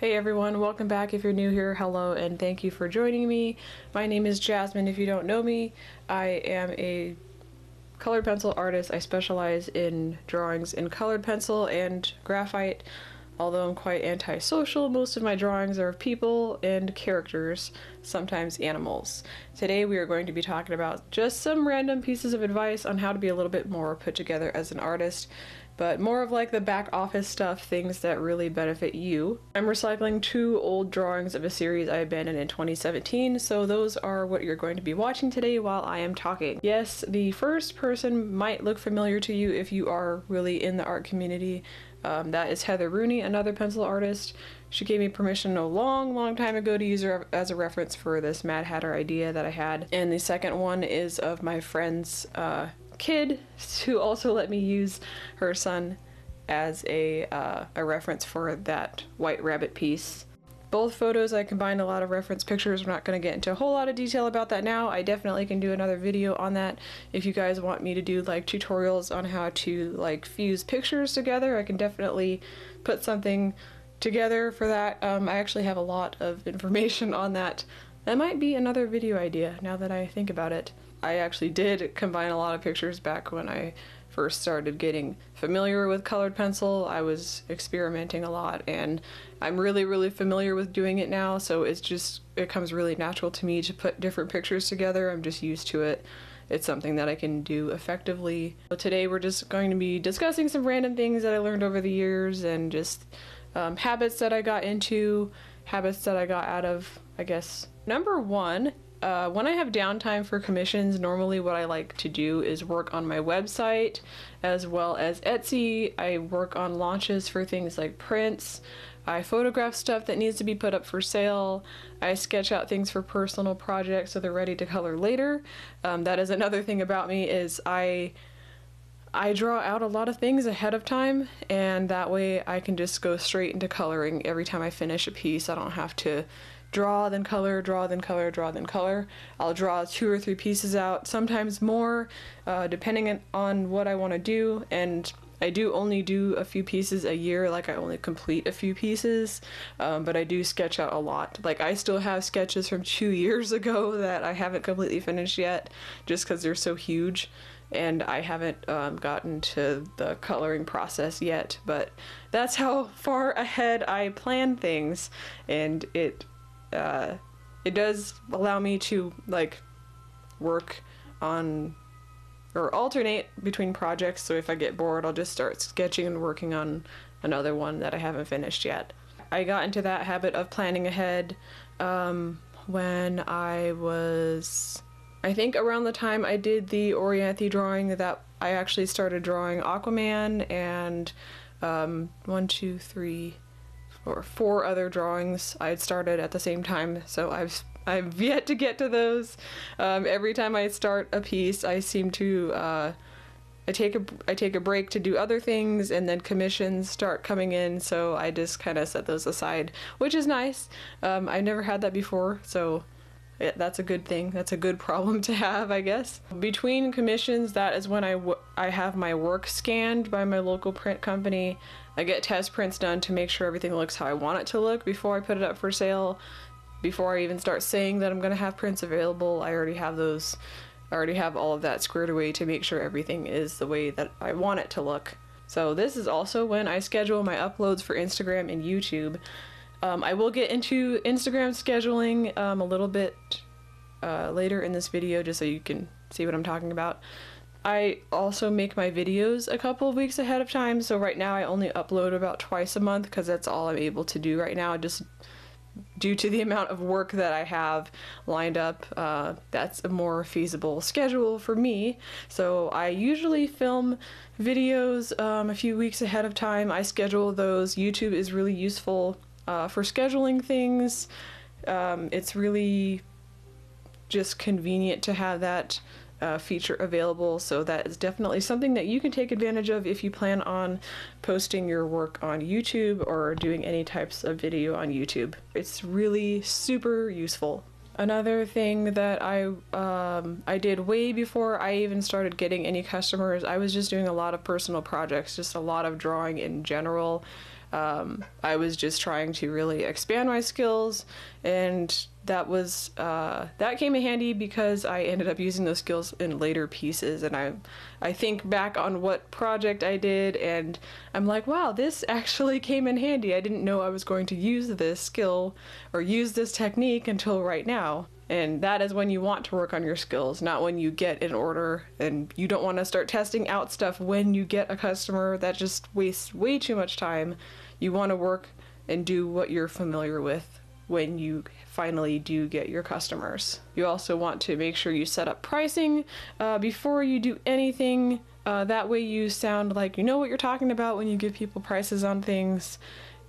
Hey everyone, welcome back. If you're new here, hello and thank you for joining me. My name is Jasmine. If you don't know me, I am a colored pencil artist. I specialize in drawings in colored pencil and graphite. Although I'm quite antisocial, most of my drawings are of people and characters, sometimes animals. Today we are going to be talking about just some random pieces of advice on how to be a little bit more put together as an artist but more of like the back office stuff, things that really benefit you. I'm recycling two old drawings of a series I abandoned in 2017, so those are what you're going to be watching today while I am talking. Yes, the first person might look familiar to you if you are really in the art community. Um, that is Heather Rooney, another pencil artist. She gave me permission a long, long time ago to use her as a reference for this Mad Hatter idea that I had. And the second one is of my friend's uh, kid who also let me use her son as a, uh, a reference for that white rabbit piece. Both photos I combined a lot of reference pictures. We're not going to get into a whole lot of detail about that now. I definitely can do another video on that. If you guys want me to do like tutorials on how to like fuse pictures together, I can definitely put something together for that. Um, I actually have a lot of information on that. That might be another video idea now that I think about it. I actually did combine a lot of pictures back when I first started getting familiar with colored pencil. I was experimenting a lot and I'm really really familiar with doing it now so it's just it comes really natural to me to put different pictures together. I'm just used to it. It's something that I can do effectively. Today we're just going to be discussing some random things that I learned over the years and just um, habits that I got into, habits that I got out of, I guess. Number one uh, when I have downtime for commissions, normally what I like to do is work on my website as well as Etsy. I work on launches for things like prints. I photograph stuff that needs to be put up for sale. I sketch out things for personal projects so they're ready to color later. Um, that is another thing about me is I I draw out a lot of things ahead of time and that way I can just go straight into coloring every time I finish a piece. I don't have to draw, then color, draw, then color, draw, then color. I'll draw two or three pieces out, sometimes more, uh, depending on what I want to do. And I do only do a few pieces a year, like I only complete a few pieces, um, but I do sketch out a lot. Like I still have sketches from two years ago that I haven't completely finished yet, just because they're so huge and I haven't um, gotten to the coloring process yet, but that's how far ahead I plan things, and it uh, it does allow me to like work on or alternate between projects. So if I get bored, I'll just start sketching and working on another one that I haven't finished yet. I got into that habit of planning ahead um, when I was, I think around the time I did the Orianthi drawing that I actually started drawing Aquaman and um, one, two, three, or four other drawings I had started at the same time, so I've I've yet to get to those. Um, every time I start a piece, I seem to uh, I take a I take a break to do other things, and then commissions start coming in. So I just kind of set those aside, which is nice. Um, I never had that before, so that's a good thing. That's a good problem to have, I guess. Between commissions, that is when I, I have my work scanned by my local print company. I get test prints done to make sure everything looks how I want it to look before I put it up for sale. Before I even start saying that I'm going to have prints available, I already have those, I already have all of that squared away to make sure everything is the way that I want it to look. So this is also when I schedule my uploads for Instagram and YouTube. Um, I will get into Instagram scheduling um, a little bit uh, later in this video just so you can see what I'm talking about. I also make my videos a couple of weeks ahead of time, so right now I only upload about twice a month because that's all I'm able to do right now, just due to the amount of work that I have lined up. Uh, that's a more feasible schedule for me. So I usually film videos um, a few weeks ahead of time. I schedule those. YouTube is really useful uh, for scheduling things. Um, it's really just convenient to have that uh, feature available so that is definitely something that you can take advantage of if you plan on posting your work on YouTube or doing any types of video on YouTube. It's really super useful. Another thing that I um, I did way before I even started getting any customers, I was just doing a lot of personal projects, just a lot of drawing in general. Um, I was just trying to really expand my skills, and that was uh, that came in handy because I ended up using those skills in later pieces. And I I think back on what project I did, and I'm like, wow, this actually came in handy. I didn't know I was going to use this skill or use this technique until right now. And that is when you want to work on your skills, not when you get an order. And you don't want to start testing out stuff when you get a customer. That just wastes way too much time. You want to work and do what you're familiar with when you finally do get your customers. You also want to make sure you set up pricing uh, before you do anything. Uh, that way, you sound like you know what you're talking about when you give people prices on things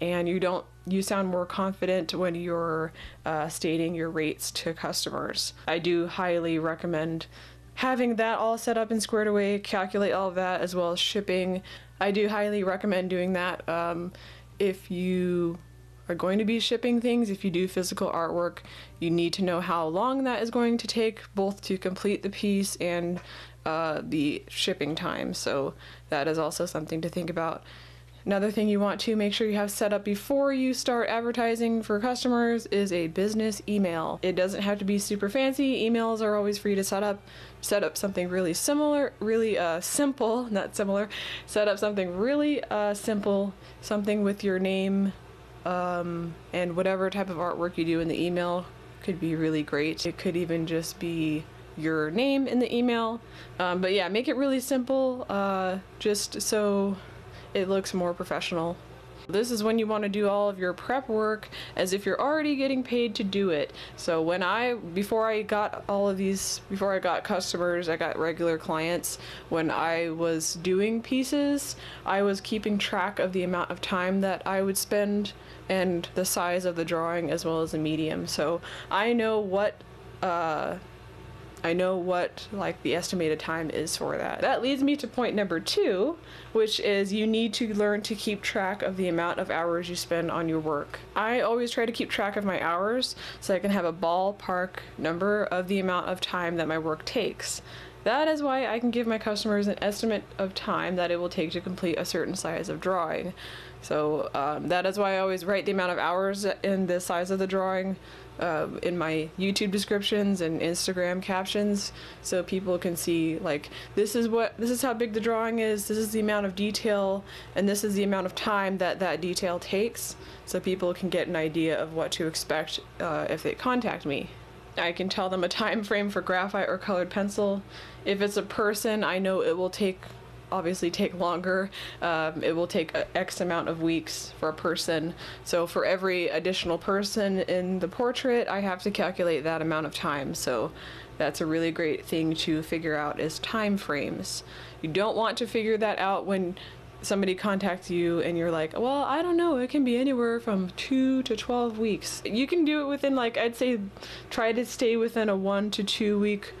and you don't you sound more confident when you're uh, stating your rates to customers. I do highly recommend having that all set up and squared away, calculate all of that as well as shipping. I do highly recommend doing that um, if you are going to be shipping things. If you do physical artwork, you need to know how long that is going to take, both to complete the piece and uh, the shipping time. So that is also something to think about. Another thing you want to make sure you have set up before you start advertising for customers is a business email. It doesn't have to be super fancy. Emails are always free to set up. Set up something really similar, really uh, simple, not similar. Set up something really uh, simple, something with your name um, and whatever type of artwork you do in the email could be really great. It could even just be your name in the email. Um, but yeah, make it really simple, uh, just so it looks more professional. This is when you want to do all of your prep work as if you're already getting paid to do it. So when I, before I got all of these, before I got customers, I got regular clients, when I was doing pieces, I was keeping track of the amount of time that I would spend and the size of the drawing as well as the medium. So I know what uh, I know what like the estimated time is for that. That leads me to point number two, which is you need to learn to keep track of the amount of hours you spend on your work. I always try to keep track of my hours so I can have a ballpark number of the amount of time that my work takes. That is why I can give my customers an estimate of time that it will take to complete a certain size of drawing. So um, that is why I always write the amount of hours in the size of the drawing uh, in my YouTube descriptions and Instagram captions, so people can see like this is what this is how big the drawing is. This is the amount of detail, and this is the amount of time that that detail takes, so people can get an idea of what to expect uh, if they contact me. I can tell them a time frame for graphite or colored pencil. If it's a person, I know it will take obviously take longer. Um, it will take X amount of weeks for a person. So for every additional person in the portrait, I have to calculate that amount of time. So that's a really great thing to figure out is time frames. You don't want to figure that out when somebody contacts you and you're like, well, I don't know, it can be anywhere from two to 12 weeks. You can do it within, like, I'd say try to stay within a one to two week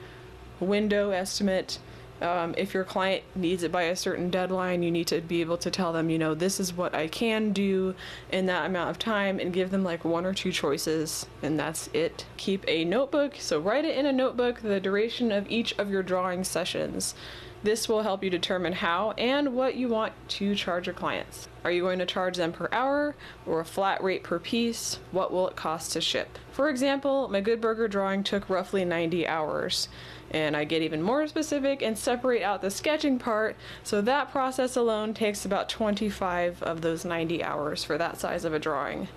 window estimate um, if your client needs it by a certain deadline, you need to be able to tell them, you know, this is what I can do in that amount of time and give them like one or two choices, and that's it. Keep a notebook, so write it in a notebook the duration of each of your drawing sessions. This will help you determine how and what you want to charge your clients. Are you going to charge them per hour or a flat rate per piece? What will it cost to ship? For example, my Good Burger drawing took roughly 90 hours and I get even more specific and separate out the sketching part so that process alone takes about 25 of those 90 hours for that size of a drawing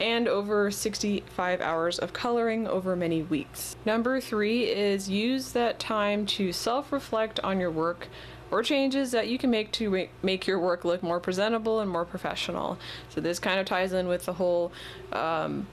and over 65 hours of coloring over many weeks. Number three is use that time to self-reflect on your work or changes that you can make to make your work look more presentable and more professional. So this kind of ties in with the whole um,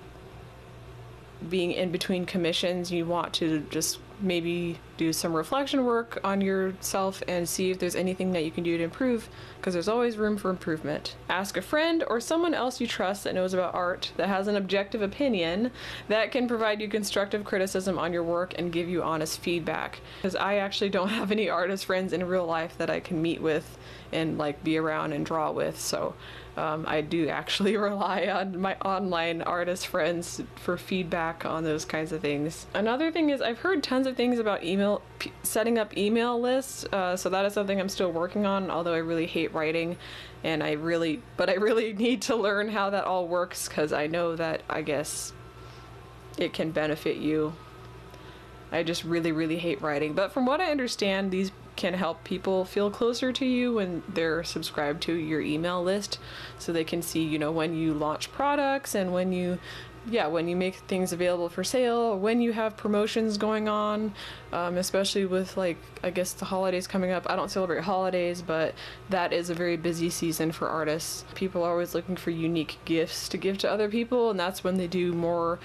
being in between commissions, you want to just maybe do some reflection work on yourself and see if there's anything that you can do to improve because there's always room for improvement. Ask a friend or someone else you trust that knows about art that has an objective opinion that can provide you constructive criticism on your work and give you honest feedback. Because I actually don't have any artist friends in real life that I can meet with and like be around and draw with. So um, I do actually rely on my online artist friends for feedback on those kinds of things. Another thing is I've heard tons of things about email p- setting up email lists. Uh, so that is something I'm still working on. Although I really hate writing, and I really, but I really need to learn how that all works because I know that I guess it can benefit you. I just really, really hate writing. But from what I understand, these can help people feel closer to you when they're subscribed to your email list so they can see, you know, when you launch products and when you yeah, when you make things available for sale, when you have promotions going on, um, especially with like I guess the holidays coming up. I don't celebrate holidays, but that is a very busy season for artists. People are always looking for unique gifts to give to other people, and that's when they do more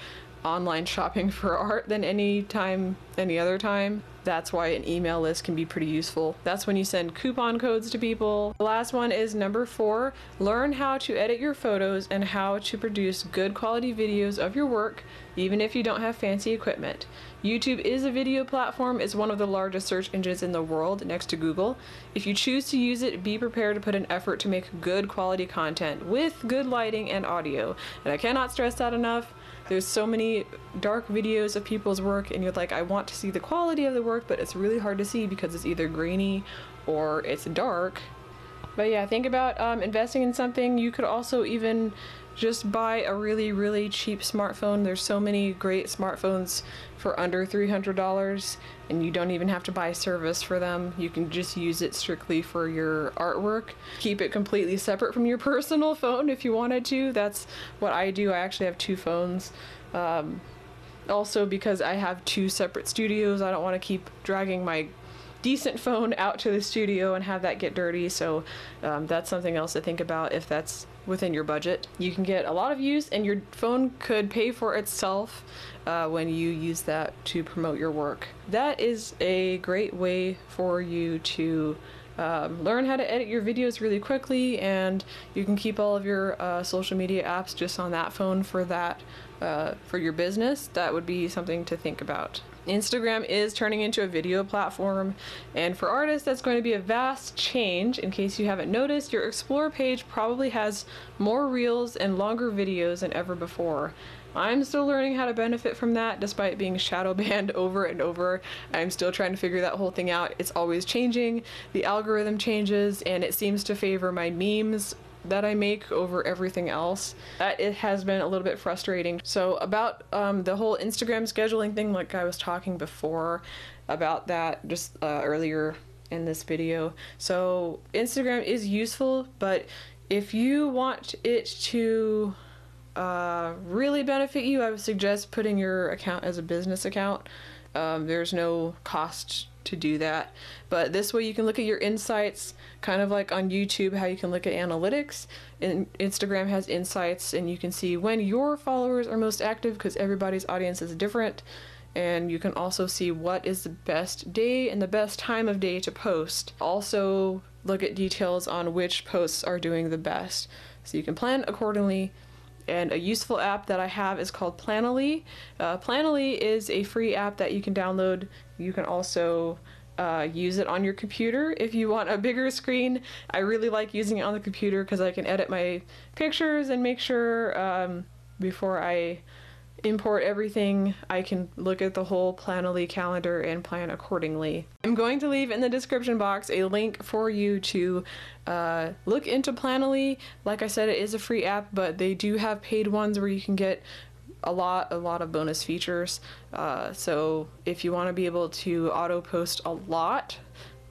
online shopping for art than any time any other time. That's why an email list can be pretty useful. That's when you send coupon codes to people. The last one is number four learn how to edit your photos and how to produce good quality videos of your work, even if you don't have fancy equipment. YouTube is a video platform, is one of the largest search engines in the world next to Google. If you choose to use it, be prepared to put an effort to make good quality content with good lighting and audio. And I cannot stress that enough. There's so many dark videos of people's work, and you're like, I want to see the quality of the work, but it's really hard to see because it's either grainy or it's dark. But yeah, think about um, investing in something. You could also even just buy a really, really cheap smartphone. There's so many great smartphones for under $300 and you don't even have to buy service for them. You can just use it strictly for your artwork. Keep it completely separate from your personal phone if you wanted to. That's what I do. I actually have two phones. Um, also, because I have two separate studios, I don't want to keep dragging my decent phone out to the studio and have that get dirty. So um, that's something else to think about if that's within your budget. You can get a lot of use, and your phone could pay for itself uh, when you use that to promote your work. That is a great way for you to um, learn how to edit your videos really quickly, and you can keep all of your uh, social media apps just on that phone for that uh, for your business. That would be something to think about. Instagram is turning into a video platform, and for artists, that's going to be a vast change. In case you haven't noticed, your Explore page probably has more reels and longer videos than ever before. I'm still learning how to benefit from that despite being shadow banned over and over. I'm still trying to figure that whole thing out. It's always changing, the algorithm changes, and it seems to favor my memes that I make over everything else. That it has been a little bit frustrating. So about um, the whole Instagram scheduling thing, like I was talking before about that just uh, earlier in this video. So Instagram is useful, but if you want it to uh, really benefit you, I would suggest putting your account as a business account. Um, there's no cost to do that. But this way you can look at your insights, kind of like on YouTube, how you can look at analytics. And Instagram has insights, and you can see when your followers are most active because everybody's audience is different. And you can also see what is the best day and the best time of day to post. Also, look at details on which posts are doing the best. So you can plan accordingly and a useful app that I have is called Planoly. Uh, Planoly is a free app that you can download. You can also uh, use it on your computer if you want a bigger screen. I really like using it on the computer because I can edit my pictures and make sure um, before I import everything, I can look at the whole Planoly calendar and plan accordingly. I'm going to leave in the description box a link for you to uh, look into Planoly. Like I said, it is a free app, but they do have paid ones where you can get a lot a lot of bonus features uh, so if you want to be able to auto post a lot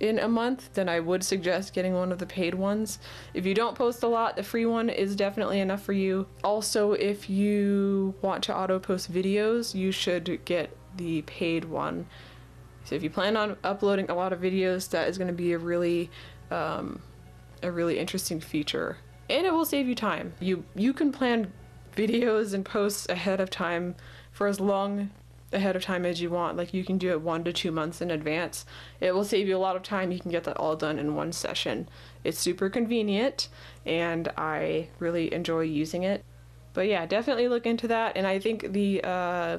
in a month, then I would suggest getting one of the paid ones. If you don't post a lot, the free one is definitely enough for you. Also, if you want to auto post videos, you should get the paid one. So if you plan on uploading a lot of videos, that is going to be a really um, a really interesting feature, and it will save you time. You you can plan videos and posts ahead of time for as long ahead of time as you want. Like you can do it one to two months in advance. It will save you a lot of time. You can get that all done in one session. It's super convenient and I really enjoy using it. But yeah, definitely look into that. And I think the uh,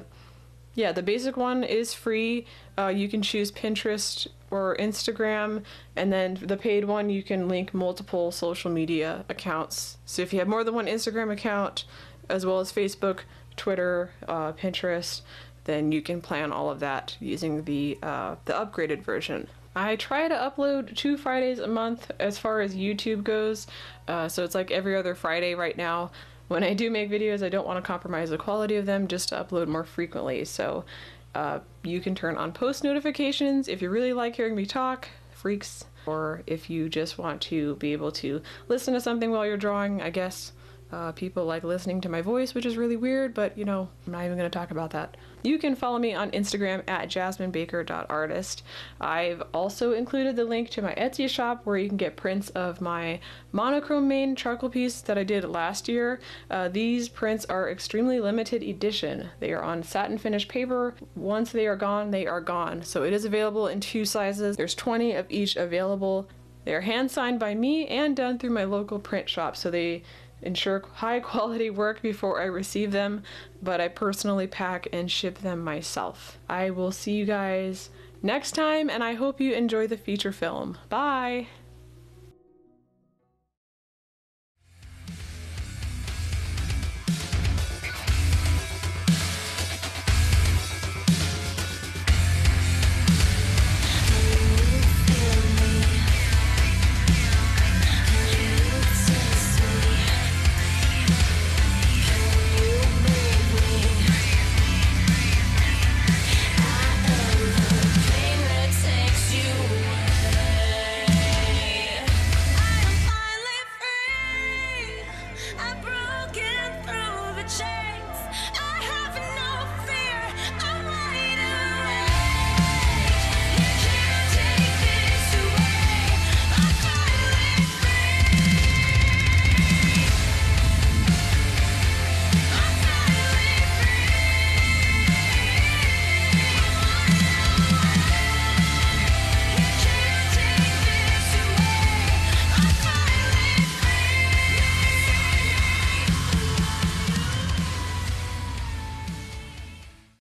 yeah, the basic one is free. Uh, you can choose Pinterest or Instagram, and then the paid one you can link multiple social media accounts. So if you have more than one Instagram account, as well as Facebook, Twitter, uh, Pinterest, then you can plan all of that using the uh, the upgraded version. I try to upload two Fridays a month as far as YouTube goes, uh, so it's like every other Friday right now. When I do make videos, I don't want to compromise the quality of them just to upload more frequently. So uh, you can turn on post notifications if you really like hearing me talk, freaks, or if you just want to be able to listen to something while you're drawing, I guess. Uh, people like listening to my voice, which is really weird, but you know, I'm not even going to talk about that. You can follow me on Instagram at jasminebaker.artist. I've also included the link to my Etsy shop where you can get prints of my monochrome main charcoal piece that I did last year. Uh, these prints are extremely limited edition. They are on satin finish paper. Once they are gone, they are gone. So it is available in two sizes. There's 20 of each available. They are hand signed by me and done through my local print shop, so they ensure high quality work before I receive them, but I personally pack and ship them myself. I will see you guys next time, and I hope you enjoy the feature film. Bye!